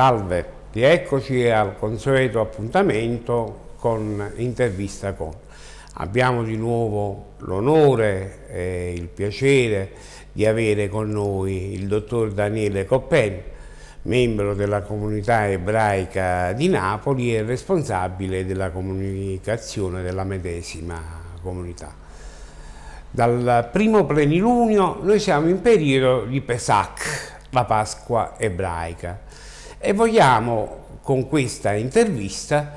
Salve, rieccoci al consueto appuntamento con Intervista Con. Abbiamo di nuovo l'onore e il piacere di avere con noi il dottor Daniele Coppen, membro della comunità ebraica di Napoli e responsabile della comunicazione della medesima comunità. Dal primo plenilunio noi siamo in periodo di Pesach, la Pasqua ebraica, e vogliamo con questa intervista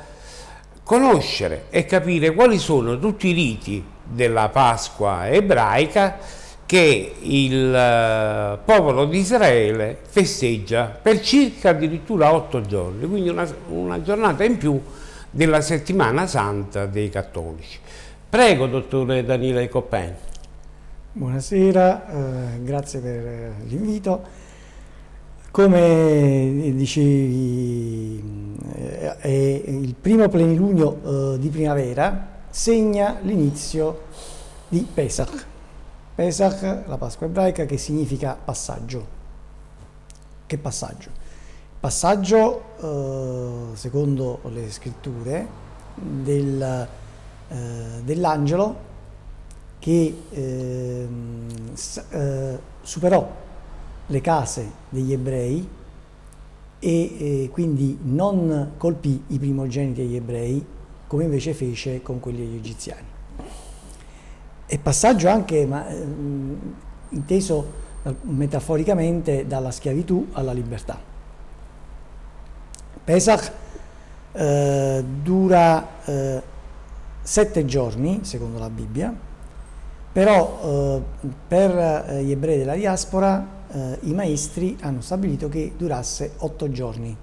conoscere e capire quali sono tutti i riti della Pasqua ebraica che il eh, popolo di Israele festeggia per circa addirittura otto giorni, quindi una, una giornata in più della settimana santa dei cattolici. Prego, dottore Daniele Coppen. Buonasera, eh, grazie per eh, l'invito. Come dicevi, eh, il primo plenilunio eh, di primavera segna l'inizio di Pesach. Pesach, la Pasqua ebraica, che significa passaggio. Che passaggio? Passaggio, eh, secondo le scritture, del, eh, dell'angelo che ehm, eh, superò le case degli ebrei e, e quindi non colpì i primogeniti degli ebrei come invece fece con quelli degli egiziani. E passaggio anche, ma, eh, inteso metaforicamente, dalla schiavitù alla libertà. Pesach eh, dura eh, sette giorni, secondo la Bibbia, però eh, per eh, gli ebrei della diaspora eh, i maestri hanno stabilito che durasse otto giorni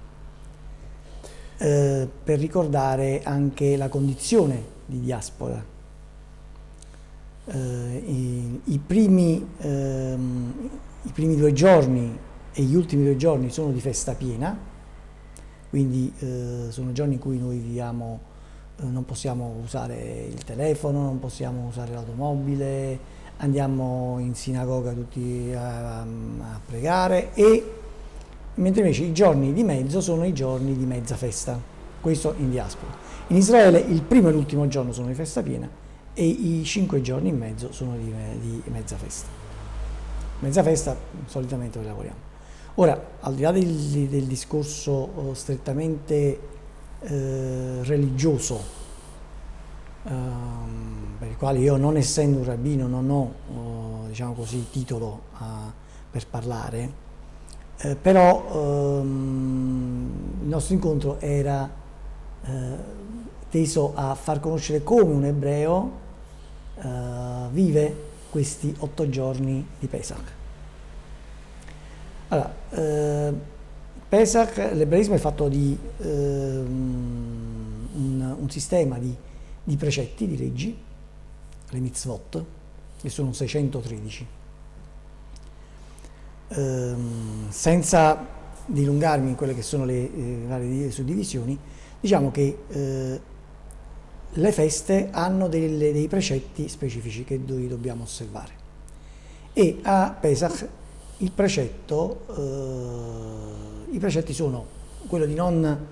eh, per ricordare anche la condizione di diaspora. Eh, i, i, primi, ehm, I primi due giorni e gli ultimi due giorni sono di festa piena, quindi eh, sono giorni in cui noi viviamo, eh, non possiamo usare il telefono, non possiamo usare l'automobile, andiamo in sinagoga tutti a, a, pregare e mentre invece i giorni di mezzo sono i giorni di mezza festa, questo in diaspora. In Israele il primo e l'ultimo giorno sono di festa piena e i cinque giorni in mezzo sono di, di mezza festa. Mezza festa solitamente noi lavoriamo. Ora, al di là del, del discorso oh, strettamente eh, religioso, Ehm, quali io non essendo un rabbino non ho oh, diciamo così, titolo a, per parlare, eh, però ehm, il nostro incontro era eh, teso a far conoscere come un ebreo eh, vive questi otto giorni di Pesach. Allora, eh, Pesach, l'ebraismo è fatto di ehm, un, un sistema di di precetti, di leggi, le mitzvot, che sono 613. Ehm, senza dilungarmi in quelle che sono le eh, varie suddivisioni, diciamo che eh, le feste hanno delle, dei precetti specifici che noi dobbiamo osservare. E a Pesach il precetto, eh, i precetti sono quello di non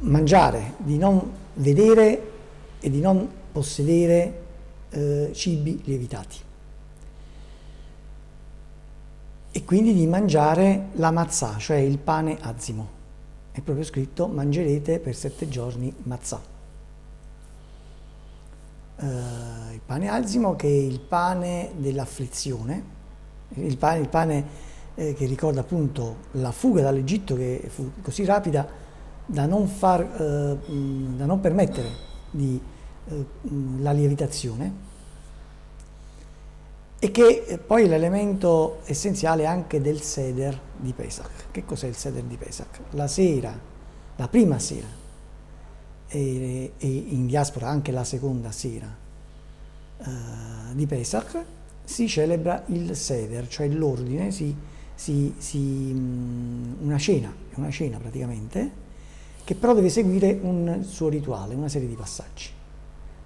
mangiare, di non vedere e di non possedere eh, cibi lievitati e quindi di mangiare la mazzà, cioè il pane azimo. È proprio scritto mangerete per sette giorni mazzà. Eh, il pane azimo che è il pane dell'afflizione, il pane, il pane eh, che ricorda appunto la fuga dall'Egitto che fu così rapida da non, far, eh, da non permettere di, eh, la lievitazione e che eh, poi è l'elemento essenziale anche del seder di Pesach. Che cos'è il seder di Pesach? La sera, la prima sera e, e in diaspora anche la seconda sera eh, di Pesach si celebra il seder, cioè l'ordine, si, si, si, una cena, una cena praticamente, che però deve seguire un suo rituale, una serie di passaggi,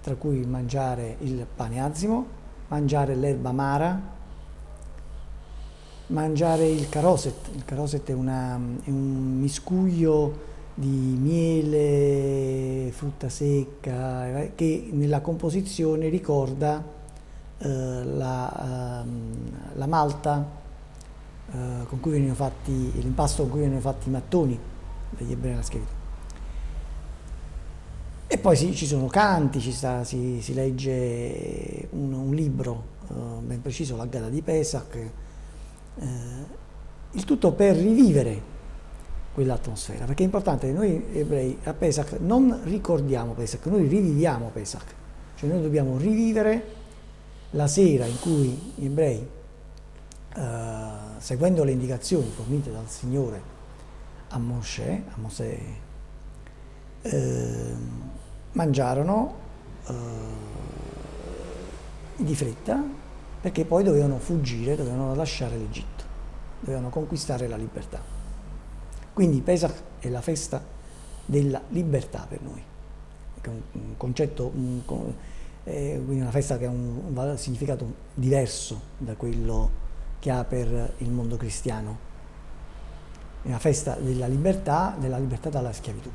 tra cui mangiare il pane azimo, mangiare l'erba amara, mangiare il caroset. Il caroset è, una, è un miscuglio di miele, frutta secca, che nella composizione ricorda eh, la, eh, la, malta eh, con cui venivano fatti, l'impasto con cui venivano fatti i mattoni degli ebrei nella schiavitù. E poi sì, ci sono canti, ci sta, si, si, legge un, un libro eh, ben preciso, la gara di Pesach, eh, il tutto per rivivere quell'atmosfera, perché è importante noi ebrei a Pesach non ricordiamo Pesach, noi riviviamo Pesach, cioè noi dobbiamo rivivere la sera in cui gli ebrei, eh, seguendo le indicazioni fornite dal Signore a Mosè, a Mosè eh, mangiarono eh, di fretta perché poi dovevano fuggire, dovevano lasciare l'Egitto, dovevano conquistare la libertà. Quindi Pesach è la festa della libertà per noi, è un concetto, un, eh, quindi una festa che ha un, un significato diverso da quello che ha per il mondo cristiano. È una festa della libertà, della libertà dalla schiavitù,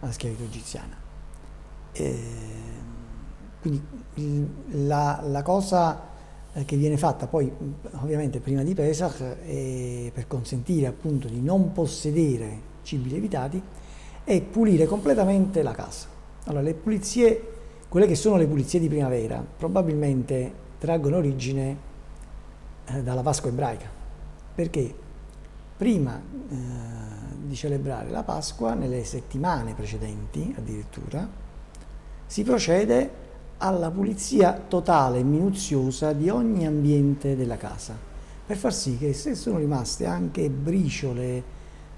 dalla schiavitù egiziana. E quindi la, la cosa eh, che viene fatta poi ovviamente prima di Pesach per consentire appunto di non possedere cibi lievitati è pulire completamente la casa. Allora le pulizie, quelle che sono le pulizie di primavera, probabilmente traggono origine eh, dalla Pasqua ebraica, perché prima eh, di celebrare la Pasqua, nelle settimane precedenti addirittura, si procede alla pulizia totale e minuziosa di ogni ambiente della casa, per far sì che se sono rimaste anche briciole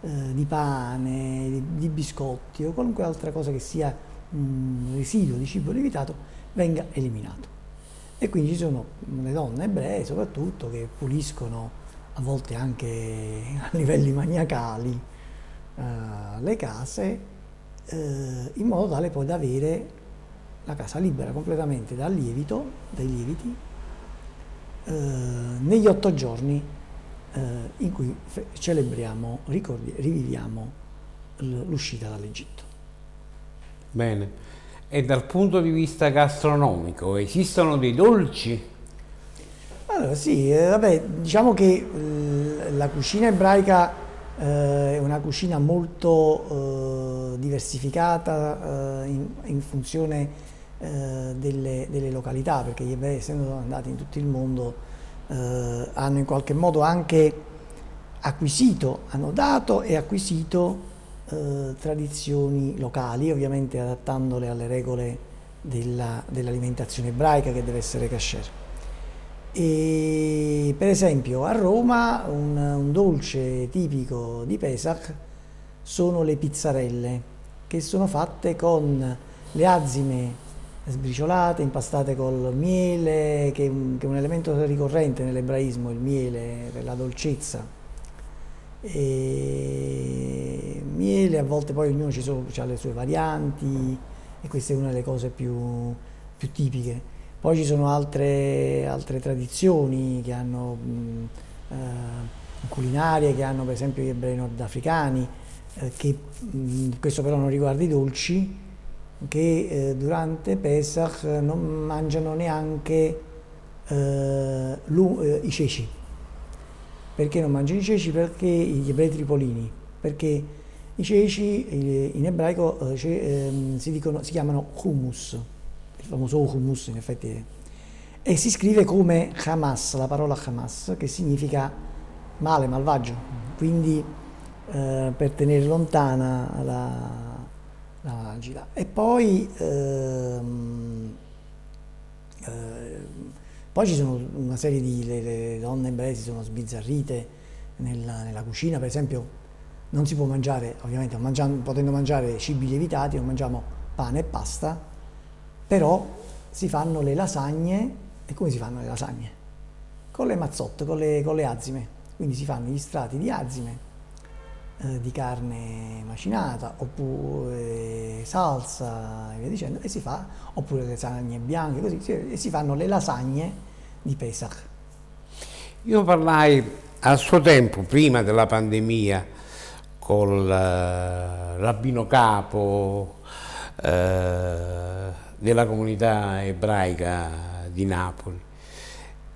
eh, di pane, di, di, biscotti o qualunque altra cosa che sia un residuo di cibo lievitato, venga eliminato. E quindi ci sono le donne ebree soprattutto che puliscono a volte anche a livelli maniacali eh, le case eh, in modo tale poi da avere la casa libera completamente dal lievito, dai lieviti, eh, negli otto giorni in cui celebriamo, ricordi, riviviamo l'uscita dall'Egitto. Bene. E dal punto di vista gastronomico esistono dei dolci? Allora sì, eh, vabbè, diciamo che la cucina ebraica eh, è una cucina molto eh, diversificata in, in funzione eh, delle, delle, località, perché gli ebrei essendo andati in tutto il mondo eh, hanno in qualche modo anche acquisito, hanno dato e acquisito eh, tradizioni locali, ovviamente adattandole alle regole della, dell'alimentazione ebraica che deve essere kasher. E per esempio a Roma un, un dolce tipico di Pesach sono le pizzarelle che sono fatte con le azime sbriciolate, impastate col miele, che che è un elemento ricorrente nell'ebraismo, il miele per la dolcezza. E miele, a volte poi ognuno ha le sue varianti e questa è una delle cose più, più tipiche. Poi ci sono altre, altre tradizioni che hanno mh, eh, culinarie, che hanno per esempio gli ebrei nordafricani, eh, che mh, questo però non riguarda i dolci, che eh, durante Pesach non mangiano neanche eh, eh, i ceci. Perché non mangiano i ceci? Perché gli ebrei tripolini, perché i ceci in ebraico eh, ehm, si, dicono, si, chiamano hummus, il famoso hummus in effetti e si scrive come Hamas, la parola Hamas, che significa male, malvagio, quindi eh, per tenere lontana la, la agila. E poi, ehm, eh, poi ci sono una serie di le, le donne ebree si sono sbizzarrite nella, nella, cucina, per esempio non si può mangiare, ovviamente mangiando, potendo mangiare cibi lievitati, non mangiamo pane e pasta, però si fanno le lasagne, e come si fanno le lasagne? Con le mazzotte, con le, con le azime, quindi si fanno gli strati di azime eh, di carne macinata oppure salsa e via dicendo e si fa oppure le lasagne bianche così e si fanno le lasagne di Pesach Io parlai a suo tempo, prima della pandemia, col uh, rabbino capo uh, della comunità ebraica di Napoli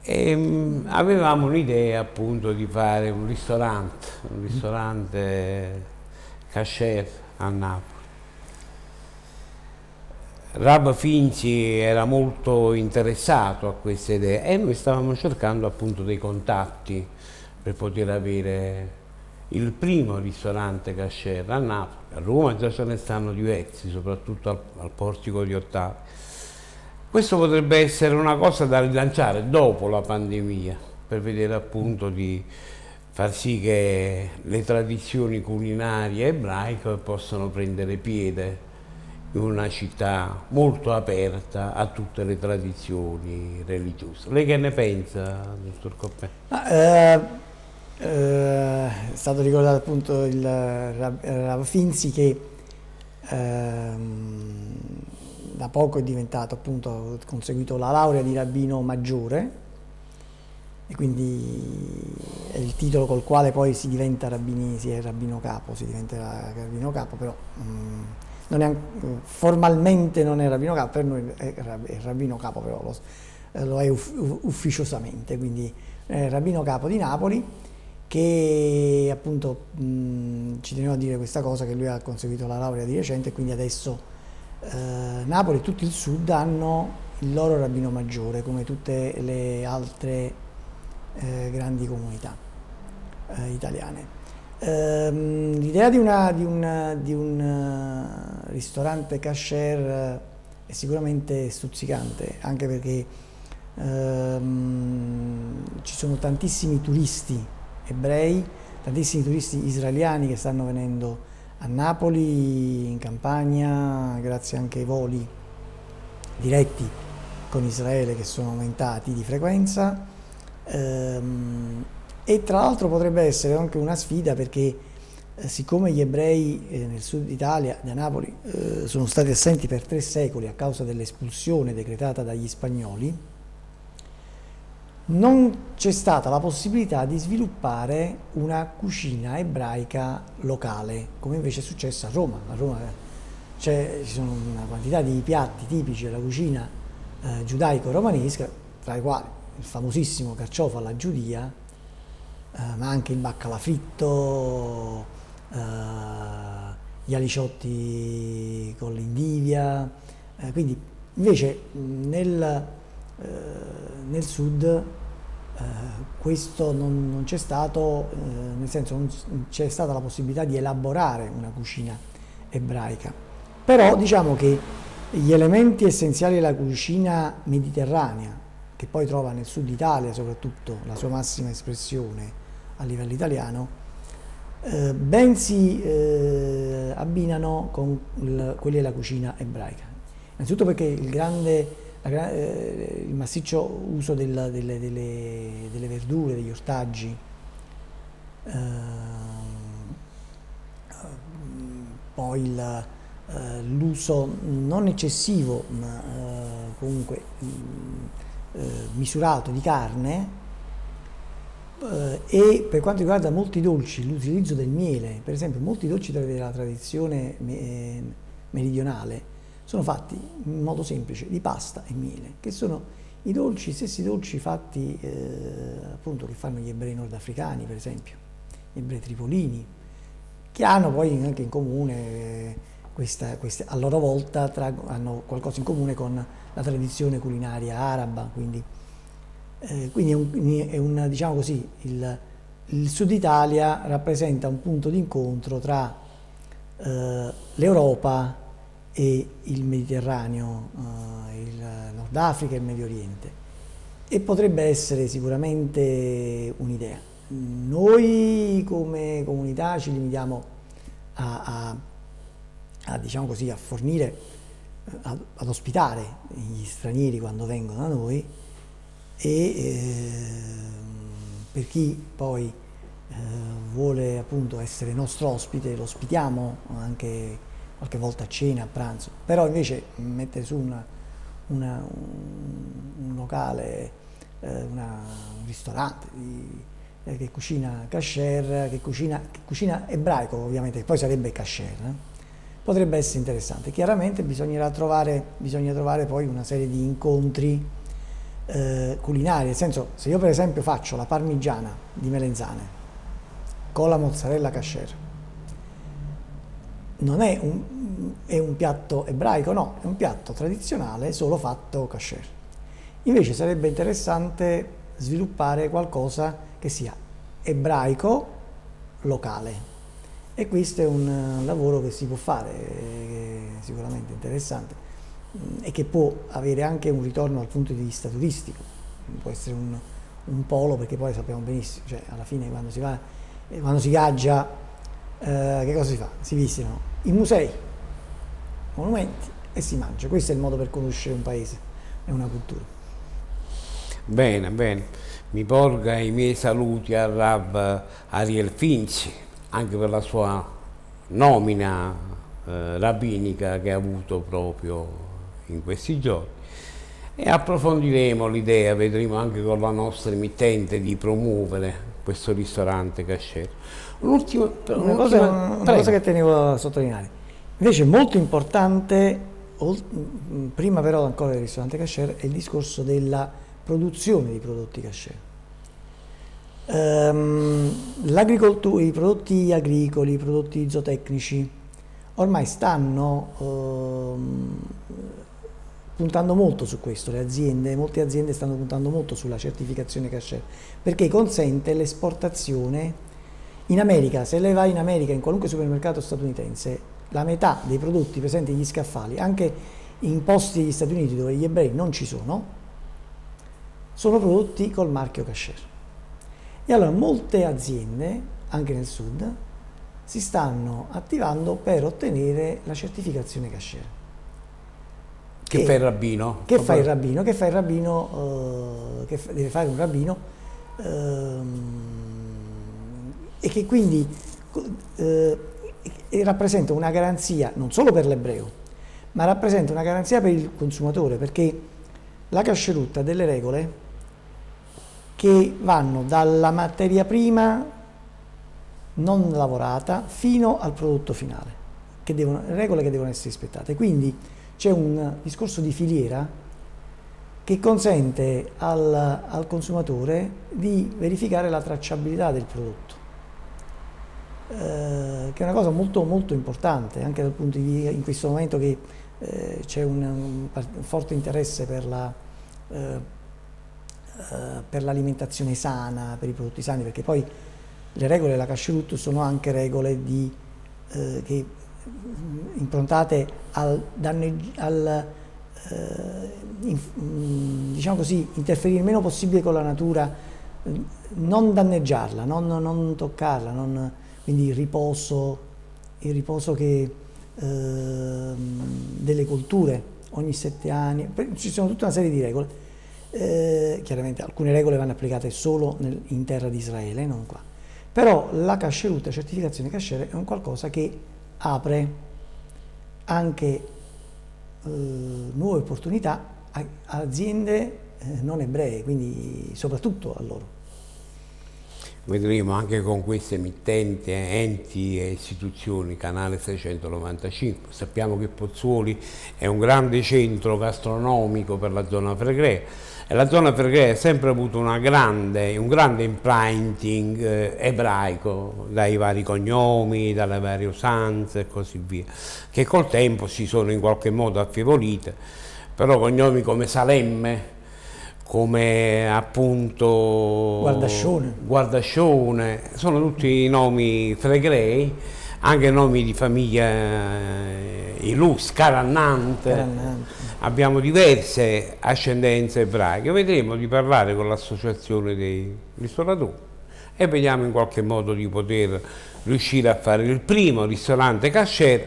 e um, avevamo un'idea appunto di fare un ristorante, un ristorante cashier a Napoli. Rab Finzi era molto interessato a queste idee e noi stavamo cercando appunto dei contatti per poter avere il primo ristorante cashier a Napoli, a Roma già ce ne stanno diversi, soprattutto al, al portico di Ottavi. Questo potrebbe essere una cosa da rilanciare dopo la pandemia, per vedere appunto di far sì che le tradizioni culinarie ebraiche possano prendere piede in una città molto aperta a tutte le tradizioni religiose. Lei che ne pensa, dottor Coppè? Eh, è stato ricordato appunto il Rav Finzi che ehm, da poco è diventato appunto, ha conseguito la laurea di rabbino maggiore e quindi è il titolo col quale poi si diventa rabbini, si è rabbino capo, si diventa rabbino capo, però mh, mm, non è, formalmente non è rabbino capo, per noi è, è rabbino capo, però lo, lo è ufficiosamente, quindi è rabbino capo di Napoli che appunto mh, ci tenevo a dire questa cosa che lui ha conseguito la laurea di recente e quindi adesso eh, Napoli e tutto il sud hanno il loro rabbino maggiore come tutte le altre eh, grandi comunità eh, italiane. Ehm, l'idea di, di, di un uh, ristorante cashier è sicuramente stuzzicante anche perché ehm, ci sono tantissimi turisti ebrei, tantissimi turisti israeliani che stanno venendo a Napoli, in Campania, grazie anche ai voli diretti con Israele che sono aumentati di frequenza. Ehm, e tra l'altro potrebbe essere anche una sfida perché eh, siccome gli ebrei eh, nel sud Italia, da Napoli, eh, sono stati assenti per tre secoli a causa dell'espulsione decretata dagli spagnoli, non c'è stata la possibilità di sviluppare una cucina ebraica locale, come invece è successo a Roma. A Roma ci sono una quantità di piatti tipici della cucina eh, giudaico-romanesca, tra i quali il famosissimo carciofo alla giudia, eh, ma anche il baccalà fritto, eh, gli aliciotti con l'indivia. Eh, quindi invece nel eh, nel sud eh, questo non, non c'è stato, eh, nel senso non c'è stata la possibilità di elaborare una cucina ebraica. Però diciamo che gli elementi essenziali della cucina mediterranea, che poi trova nel sud Italia soprattutto la sua massima espressione a livello italiano, eh, ben si eh, abbinano con quelli della cucina ebraica. Innanzitutto perché il grande eh, il massiccio uso del, delle, delle, delle, verdure, degli ortaggi, eh, poi eh, l'uso non eccessivo ma eh, comunque eh, misurato di carne e per quanto riguarda molti dolci, l'utilizzo del miele, per esempio molti dolci della tradizione meridionale sono fatti in modo semplice di pasta e miele, che sono i dolci, gli stessi dolci fatti eh, appunto che fanno gli ebrei nordafricani, per esempio, gli ebrei tripolini, che hanno poi anche in comune eh, questa, questa, a loro volta tra, hanno qualcosa in comune con la tradizione culinaria araba, quindi, eh, quindi è un, è un, diciamo così, il, il, Sud Italia rappresenta un punto d'incontro tra eh, l'Europa e il Mediterraneo, eh, il Nord Africa e il Medio Oriente. E potrebbe essere sicuramente un'idea. Noi come comunità ci limitiamo a, a, a, diciamo così, a fornire, a, ad ospitare gli stranieri quando vengono da noi e eh, per chi poi eh, vuole appunto essere nostro ospite lo ospitiamo anche qualche volta a cena, a pranzo, però invece mettere su una, una, un, un, locale eh, una, un ristorante di, eh, che cucina kasher, che cucina, che cucina, ebraico ovviamente, che poi sarebbe kasher, eh? potrebbe essere interessante. Chiaramente bisognerà trovare, bisogna trovare poi una serie di incontri eh, culinari, nel senso se io per esempio faccio la parmigiana di melenzane con la mozzarella kasher, non è un, è un piatto ebraico, no, è un piatto tradizionale solo fatto kasher. Invece sarebbe interessante sviluppare qualcosa che sia ebraico locale e questo è un lavoro che si può fare, è sicuramente interessante mm, e che può avere anche un ritorno dal punto di vista turistico, può essere un, un polo perché poi sappiamo benissimo, cioè alla fine quando si va, quando si viaggia, eh, che cosa si fa? Si visitano i musei, monumenti e si mangia, questo è il modo per conoscere un paese e una cultura. Bene, bene. Mi porga i miei saluti al Rav Ariel Finzi, anche per la sua nomina eh, rabbinica che ha avuto proprio in questi giorni. E approfondiremo l'idea, vedremo anche con la nostra emittente di promuovere questo ristorante cascero. Un'ultima una, cosa, una cosa che tenevo a sottolineare, invece molto importante, prima però ancora del ristorante cascero, è il discorso della produzione di prodotti cashier. Um, i prodotti agricoli, i prodotti zootecnici ormai stanno um, puntando molto su questo, le aziende, molte aziende stanno puntando molto sulla certificazione cashier perché consente l'esportazione in America, se lei va in America in qualunque supermercato statunitense, la metà dei prodotti presenti negli scaffali, anche in posti degli Stati Uniti dove gli ebrei non ci sono, sono prodotti col marchio Casher. E allora molte aziende, anche nel sud, si stanno attivando per ottenere la certificazione Casher. Che, che fa il rabbino? Che fa il rabbino? Che fa il rabbino? Uh, che fa, deve fare un rabbino uh, e che quindi uh, rappresenta una garanzia non solo per l'ebreo, ma rappresenta una garanzia per il consumatore perché la cascerutta ha delle regole che vanno dalla materia prima non lavorata fino al prodotto finale, che devono, regole che devono essere rispettate. Quindi c'è un discorso di filiera che consente al, al, consumatore di verificare la tracciabilità del prodotto, eh, che è una cosa molto, molto importante, anche dal punto di vista in questo momento che eh, c'è un, un, forte interesse per la eh, eh, per l'alimentazione sana, per i prodotti sani, perché poi le regole della Cascerut sono anche regole di, eh, che, mm, improntate al, al eh, in, mm, diciamo così, interferire il meno possibile con la natura, non danneggiarla, non, non toccarla, non, quindi il riposo, il riposo che, eh, delle colture ogni sette anni, ci sono tutta una serie di regole eh, chiaramente alcune regole vanno applicate solo nel, in terra di Israele, non qua. Però la cascerut, la certificazione cascere, è un qualcosa che apre anche eh, nuove opportunità a, a aziende eh, non ebree, quindi soprattutto a loro. Vedremo anche con queste emittenti, enti e istituzioni, Canale 695. Sappiamo che Pozzuoli è un grande centro gastronomico per la zona Fregrea e la zona Fregrea ha sempre avuto grande, un grande imprinting eh, ebraico, dai vari cognomi, dalle varie usanze e così via, che col tempo si sono in qualche modo affievolite, però cognomi come Salemme, come appunto Guardascione. Guardascione, sono tutti nomi fregrei, anche nomi di famiglia eh, illustri, Carannante. Carannante abbiamo diverse ascendenze ebraiche, vedremo di parlare con l'associazione dei ristoratori e vediamo in qualche modo di poter riuscire a fare il primo ristorante cashier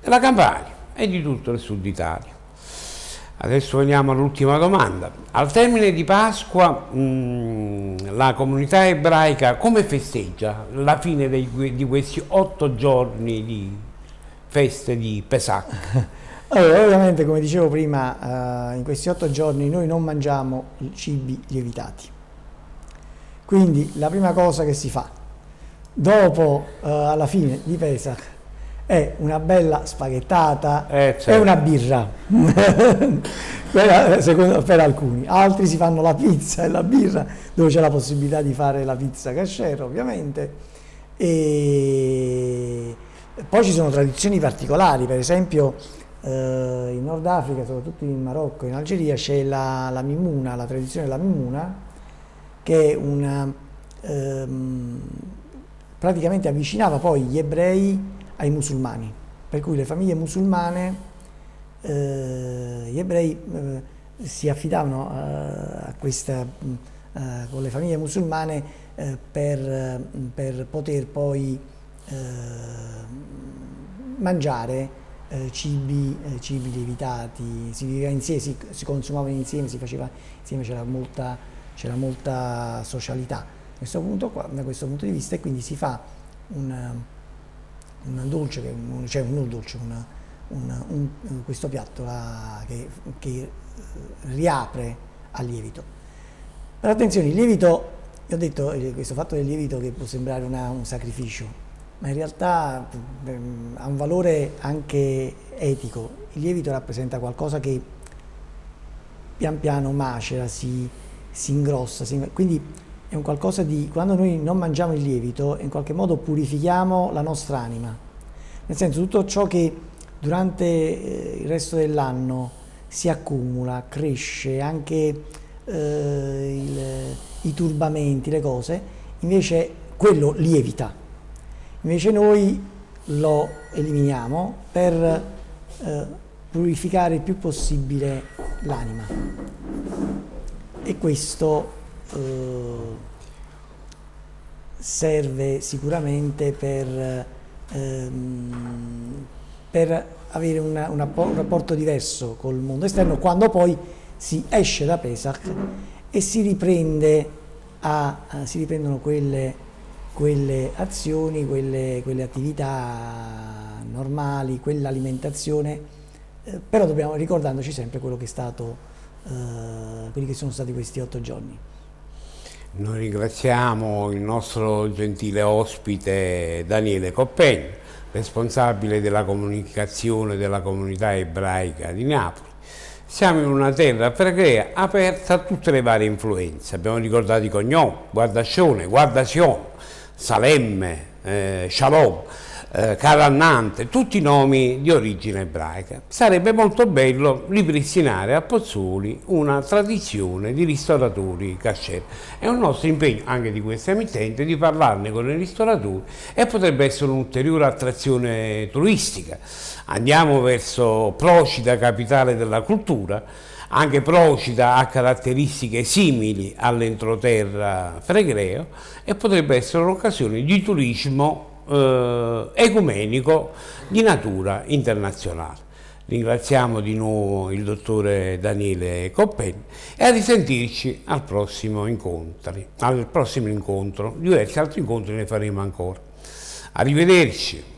della Campania e di tutto il sud Italia. Adesso veniamo all'ultima domanda. Al termine di Pasqua mh, mm, la comunità ebraica come festeggia la fine dei, di questi otto giorni di feste di Pesach? Allora, ovviamente, come dicevo prima, eh, in questi otto giorni noi non mangiamo cibi lievitati. Quindi la prima cosa che si fa, dopo, eh, alla fine di Pesach, è una bella spaghettata Eh, e certo. una birra. Per, secondo- per alcuni. Altri si fanno la pizza e la birra dove c'è la possibilità di fare la pizza cascera ovviamente. E poi ci sono tradizioni particolari. Per esempio eh, in Nord Africa soprattutto in Marocco e in Algeria c'è la, la mimuna la tradizione della mimuna che è una ehm, praticamente avvicinava poi gli ebrei ai musulmani, per cui le famiglie musulmane, eh, gli ebrei eh, si affidavano eh, a questa, mh, eh, con le famiglie musulmane eh, per, eh, per poter poi mangiare cibi, cibi lievitati, si viveva insieme, si, si consumavano insieme, si faceva insieme, c'era molta, molta socialità. Da questo punto, qua, da questo punto di vista e quindi si fa un, un dolce, un- cioè un non dolce, una- un- un- questo piatto là che, che, eh, riapre al lievito. Però attenzione, il lievito, io ho detto eh, questo fatto del lievito che può sembrare una- un sacrificio, ma in realtà ehm, ha un valore anche etico. Il lievito rappresenta qualcosa che pian piano macera, si, si ingrossa, si- quindi è un qualcosa di, quando noi non mangiamo il lievito, in qualche modo purifichiamo la nostra anima. Nel senso, tutto ciò che durante eh, il resto dell'anno si accumula, cresce, anche eh, il- i turbamenti, le cose, invece quello lievita. Invece noi lo eliminiamo per eh, purificare il più possibile l'anima. E questo eh, serve sicuramente per, ehm, per avere una- un rappo- un rapporto diverso col mondo esterno quando poi si esce da Pesach e si riprende a, a- si riprendono quelle, quelle azioni, quelle, quelle attività normali, quell'alimentazione, eh, però dobbiamo ricordandoci sempre quello che è stato, eh, quelli che sono stati questi otto giorni. Noi ringraziamo il nostro gentile ospite Daniele Coppegno, responsabile della comunicazione della comunità ebraica di Napoli. Siamo in una terra pregrea aperta a tutte le varie influenze. Abbiamo ricordato i cognomi, Guardascione, Guardasion, Salemme, eh, Shalom, eh, Carannante, tutti nomi di origine ebraica. Sarebbe molto bello ripristinare a Pozzuoli una tradizione di ristoratori casceri. È un nostro impegno, anche di questa emittente, di parlarne con i ristoratori e potrebbe essere un'ulteriore attrazione turistica. Andiamo verso Procida, capitale della cultura, anche Procida ha caratteristiche simili all'entroterra Fregreo e potrebbe essere un'occasione di turismo eh, ecumenico di natura internazionale. Ringraziamo di nuovo il dottore Daniele Coppelli e a risentirci al prossimo, incontri, al prossimo incontro. Diversi altri incontri ne faremo ancora. Arrivederci.